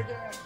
again.